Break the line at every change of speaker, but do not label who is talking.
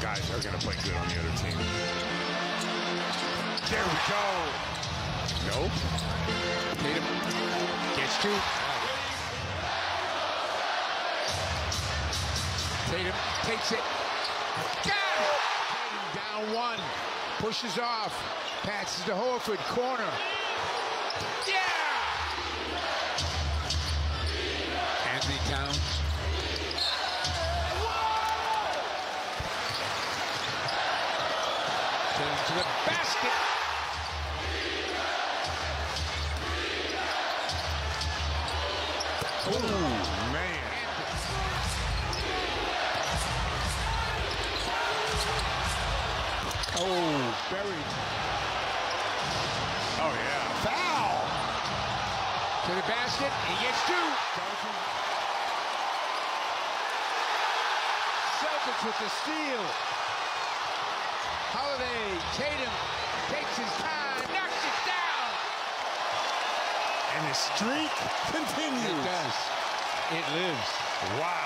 guys are going to play good on the other team. There we go. Nope.
Tatum gets two. Tatum takes it. Got it! Down one. Pushes off. Passes to Horford. Corner. Yeah! Tatum to the basket.
Oh, man.
Oh, buried.
Oh, yeah.
Foul! To the basket. He gets two. Celtics with the steal. Holiday, Tatum takes his time, knocks it down.
And the streak continues.
It does. It lives.
Wow.